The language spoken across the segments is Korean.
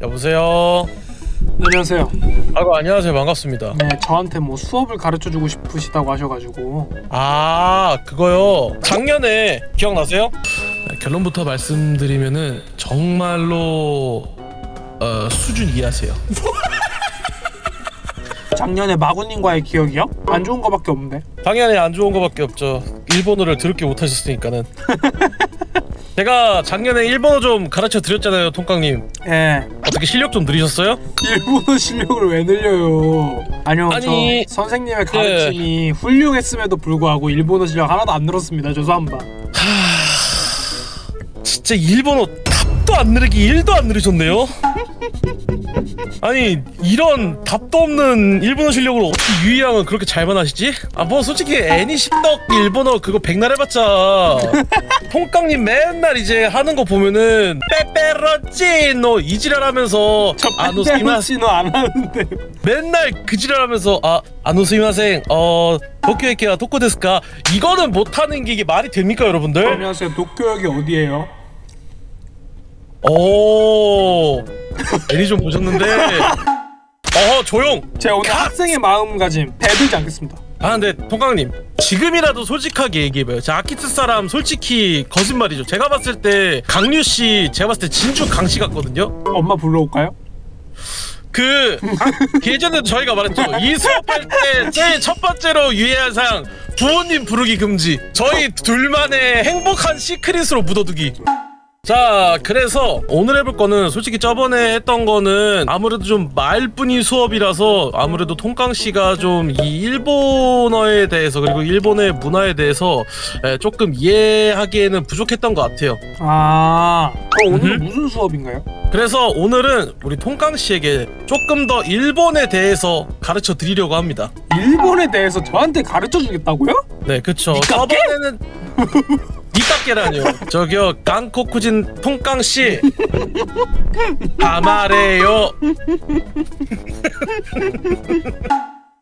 여보세요. 안녕하세요. 아고 안녕하세요 반갑습니다. 네, 저한테 뭐 수업을 가르쳐 주고 싶으시다고 하셔가지고 아 그거요. 작년에 기억나세요? 네, 결론부터 말씀드리면은 정말로 어, 수준 이하세요. 작년에 마구님과의 기억이요? 안 좋은 거밖에 없는데. 당연히 안 좋은 거밖에 없죠. 일본어를 더럽게 못하셨으니까는. 제가 작년에 일본어 좀 가르쳐 드렸잖아요, 통깡님. 예. 어떻게 실력 좀 늘으셨어요? 일본어 실력을 왜 늘려요? 아니요, 아니, 저 선생님의 가르침이 훌륭했음에도 불구하고 일본어 실력 하나도 안 늘었습니다. 죄송합니다. 진짜 일본어 답도 안 늘기 1도 안 늘으셨네요. 아니 이런 답도 없는 일본어 실력을 어떻게 유희양은 그렇게 잘만 하시지? 아 뭐 솔직히 애니 십덕 일본어 그거 백날 해봤자 통깡님 맨날 이제 하는 거 보면은 빼빼러찌노 이 지랄하면서 저 아노스이마 팬데미치는 안 하는데. 맨날 그 지랄하면서 아 아노스이마생 어 도쿄에케와 도코데스까 이거는 못하는 게 이게 말이 됩니까 여러분들? 안녕하세요. 도쿄역이 어디예요? 오. 애니 좀 보셨는데? 어 조용. 제가 오늘 가! 학생의 마음가짐 배들지 않겠습니다. 아 근데 통강님 지금이라도 솔직하게 얘기해봐요. 자 아키트 사람 솔직히 거짓말이죠. 제가 봤을 때 강류씨 제가 봤을 때 진주 강씨 같거든요. 엄마 불러올까요? 그 아, 예전에도 저희가 말했죠. 이 수업할 때 제일 첫 번째로 유의할 사항 부모님 부르기 금지. 저희 둘만의 행복한 시크릿으로 묻어두기 자 그래서 오늘 해볼 거는 솔직히 저번에 했던 거는 아무래도 좀 말뿐인 수업이라서 아무래도 통깡 씨가 좀 이 일본어에 대해서 그리고 일본의 문화에 대해서 에, 조금 이해하기에는 부족했던 것 같아요 아, 그럼 오늘. 무슨 수업인가요? 그래서 오늘은 우리 통깡 씨에게 조금 더 일본에 대해서 가르쳐 드리려고 합니다 일본에 대해서 저한테 가르쳐 주겠다고요? 네 그쵸? 저번에는 니깎게라뇨. 저기요 강코쿠진 통깡 씨. 아마래요.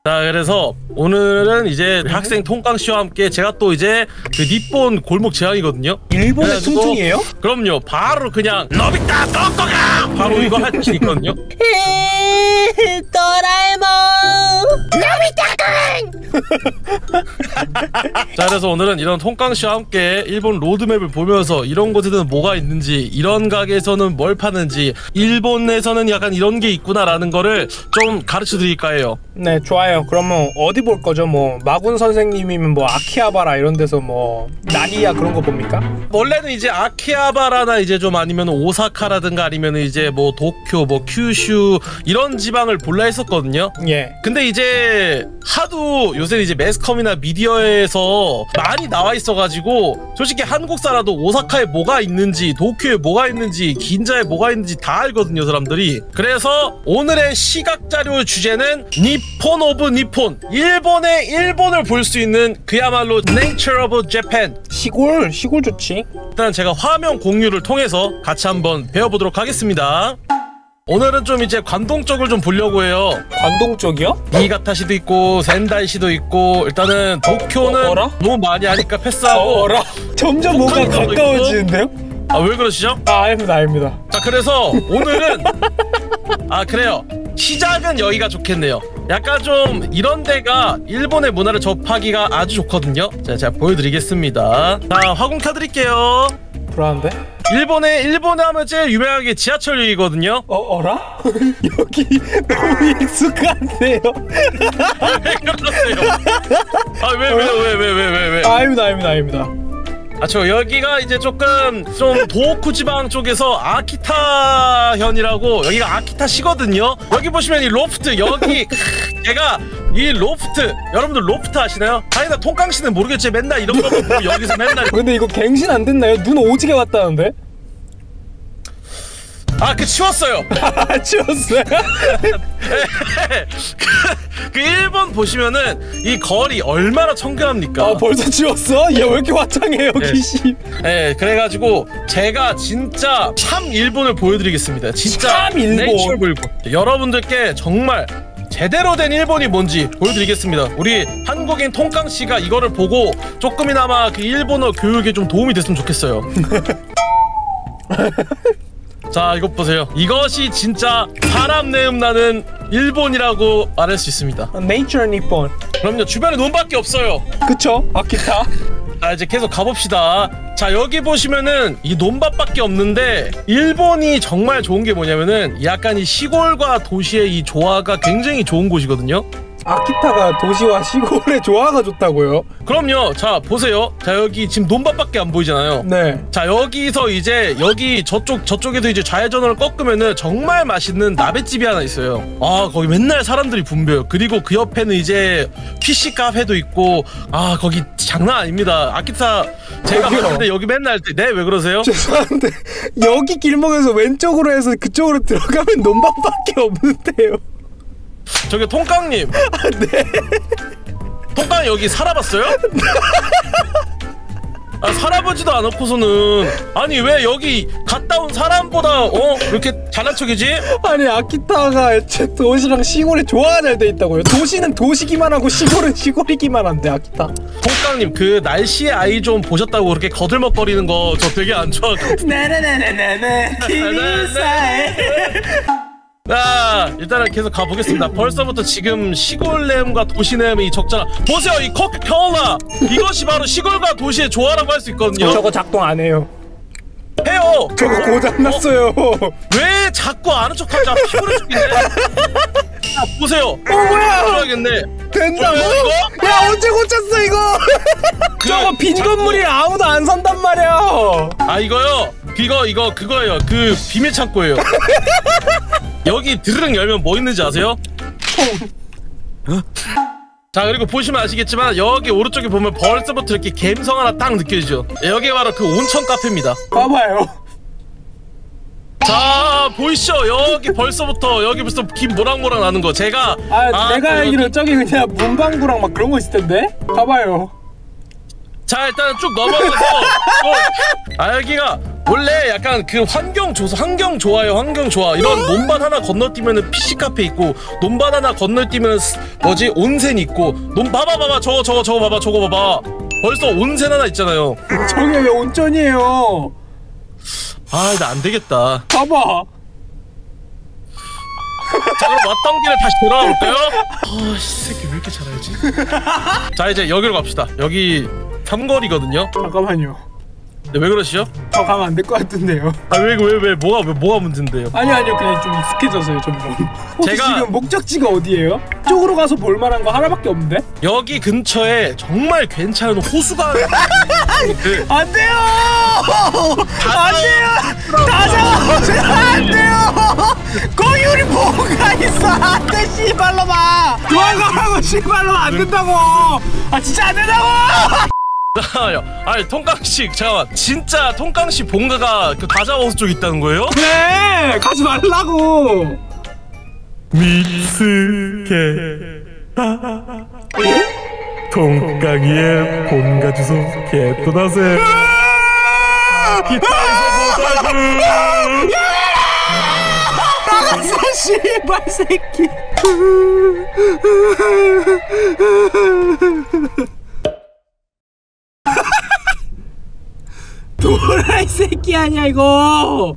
자 그래서 오늘은 이제 학생 통깡 씨와 함께 제가 또 이제 그 니폰 골목 제왕이거든요. 일본의 그래가지고 퉁퉁이에요? 그럼요 바로 그냥 너비타 똥꼬가! 바로 이거 할 수 있거든요. 도라에몽 자 그래서 오늘은 이런 통깡 씨와 함께 일본 로드맵을 보면서 이런 곳에는 뭐가 있는지 이런 가게에서는 뭘 파는지 일본에서는 약간 이런 게 있구나라는 거를 좀 가르쳐 드릴까 해요 네 좋아요 그러면 어디 볼 거죠? 뭐 마군 선생님이면 뭐 아키하바라 이런 데서 뭐 나니야 그런 거 봅니까? 원래는 이제 아키하바라나 이제 좀 아니면 오사카라든가 아니면 이제 뭐 도쿄 뭐 큐슈 이런 지방을 볼라 했었거든요 예 근데 이제 하도 요새 이제 매스컴이나 미디어에서 많이 나와 있어가지고 솔직히 한국 살아도 오사카에 뭐가 있는지 도쿄에 뭐가 있는지 긴자에 뭐가 있는지 다 알거든요 사람들이. 그래서 오늘의 시각자료 주제는 닛폰 of 닛폰. 일본의 일본을 볼 수 있는 그야말로 Nature of Japan. 시골 시골 좋지? 일단 제가 화면 공유를 통해서 같이 한번 배워보도록 하겠습니다 오늘은 좀 이제 관동 쪽을 좀 보려고 해요. 관동 쪽이요? 니가타시도 있고 센다이시도 있고 일단은 도쿄는 어, 어라? 너무 많이 하니까 패스하고. 어라? 점점 뭔가 북한도 가까워지는데요? 아 왜 그러시죠? 아 알입니다 알입니다. 자 그래서 오늘은 아 그래요. 시작은 여기가 좋겠네요. 약간 좀 이런 데가 일본의 문화를 접하기가 아주 좋거든요. 자 제가 보여드리겠습니다. 자 화공 켜드릴게요 불안한데? 일본에 일본에 하면 제일 유명한 게 지하철역이거든요 어 어라? 여기 너무 익숙한데요? 왜 그러세요? 아왜 왜 왜 왜 왜 왜왜 아, 알입니다 알입니다 알입니다 아, 저 여기가 이제 조금 좀 도호쿠 지방 쪽에서 아키타 현이라고 여기가 아키타시거든요. 여기 보시면 이 로프트 여기 제가 이 로프트 여러분들 로프트 아시나요? 다행이다 통깡 씨는 모르겠지 맨날 이런 거 보고 여기서 맨날 근데 이거 갱신 안 됐나요? 눈 오지게 왔다는데? 아 그 치웠어요. 아 치웠어요? 그, 그 일본 보시면은 이 거리 얼마나 청결합니까? 아 벌써 치웠어? 얘 왜 이렇게 화창해요 네. 귀신 네, 그래가지고 제가 진짜 참 일본을 보여드리겠습니다. 진짜 참 일본. 여러분들께 정말 제대로 된 일본이 뭔지 보여드리겠습니다. 우리 한국인 통깡 씨가 이거를 보고 조금이나마 그 일본어 교육에 좀 도움이 됐으면 좋겠어요. 자 이것 보세요 이것이 진짜 사람 내음 나는 일본이라고 말할 수 있습니다 네이처 니폰 그럼요 주변에 논밖에 없어요 그쵸? 아키타 자 이제 계속 가봅시다. 자 여기 보시면은 이 논밭밖에 없는데 일본이 정말 좋은 게 뭐냐면은 약간 이 시골과 도시의 이 조화가 굉장히 좋은 곳이거든요 아키타가 도시와 시골의 조화가 좋다고요? 그럼요 자 보세요 자 여기 지금 논밭밖에 안 보이잖아요 네 자 여기서 이제 여기 저쪽 저쪽에서 이제 좌회전을 꺾으면은 정말 맛있는 나베집이 하나 있어요. 아 거기 맨날 사람들이 붐벼요. 그리고 그 옆에는 이제 피시 카페도 있고 아 거기 장난 아닙니다. 아키타 제가. 봤는데 여기 맨날 네 왜 그러세요? 죄송한데 여기 길목에서 왼쪽으로 해서 그쪽으로 들어가면 논밭밖에 없는데요 저기 통깡님. 네 통깡 여기 살아봤어요? 아 살아보지도 않았고서는 아니 왜 여기 갔다 온 사람보다 어 이렇게 잘난 척이지? 아니 아키타가 애초에 도시랑 시골의 조화가 잘 돼 있다고요 도시는 도시기만 하고 시골은 시골이기만 한데 아키타 통깡님 그 날씨의 아이 좀 보셨다고 그렇게 거들먹거리는 거 저 되게 안 좋아하거든요. 네네네네네 자 일단은 계속 가보겠습니다. 벌써부터 지금 시골냄과 도시냄이 적잖아. 보세요 이 코카콜라 이것이 바로 시골과 도시의 조화라고 할 수 있거든요. 저거 작동 안 해요. 해요. 저거 고장났어요. 왜 자꾸 아는 척하자. 피곤해 죽겠네. 자 보세요. 어 뭐야? 들어야겠네. 된다고? 뭐야, 이거? 야 언제 고쳤어 이거? 저거 빈 자꾸- 건물이 아무도 안 산단 말이야. 아 이거요? 이거 이거 그거예요. 그 비밀 창고예요 여기 드르륵 열면 뭐 있는지 아세요? 자 그리고 보시면 아시겠지만 여기 오른쪽에 보면 벌써부터 이렇게 갬성 하나 딱 느껴지죠? 여기 바로 그 온천 카페입니다. 봐봐요. 자 보이시죠? 여기 벌써부터 여기 벌써 김 모락모락 나는 거. 제가 아, 내가 여기- 알기로 저기 그냥 문방구랑 막 그런 거 있을 텐데? 봐봐요. 자 일단 쭉 넘어가서 또, 아 여기가 원래 약간 그 환경 조사 환경 좋아요 환경 좋아. 이런 논밭 하나 건너뛰면은 PC 카페 있고 논밭 하나 건너뛰면 스- 뭐지? 온센 있고. 논 봐봐 봐봐. 저거 저거 저거 봐봐 저거 봐봐. 벌써 온센 하나 있잖아요. 저게 왜 온천이에요? 아 나 안 되겠다. 봐봐. 자 그럼 왔던 길에 다시 돌아가 볼까요? 아이 새끼 왜 이렇게 잘하지? 자 이제 여기로 갑시다. 여기 삼거리거든요. 잠깐만요 네, 왜 그러시죠? 저 가면 안 될 것 같은데요 아 왜 왜 왜 뭐가 왜 뭐가 문제인데요? 아니 아니요 그냥 좀 익숙해져서요 점점 혹시 제가- 지금 목적지가 어디예요? 쪽으로 가서 볼만한 거 하나밖에 없는데? 여기 근처에 정말 괜찮은 호수가 그 안 돼요! 안 돼요! 다 잡아오세요! 안 돼요! 거기 우리 뭐가 있어! 안 돼, 씨발로마! 도망가라고, 씨발로마! 안 된다고! 아, 진짜 안 된다고! 아니 통깡씨 잠깐만 진짜 통깡씨 본가가 그 다자호수 쪽 있다는 거예요? 그래! 가지 말라고! 미스케 통깡이의 본가 주소 개또다세 나갔어, 씨발 새끼! 도라이 새끼 아니야, 이거!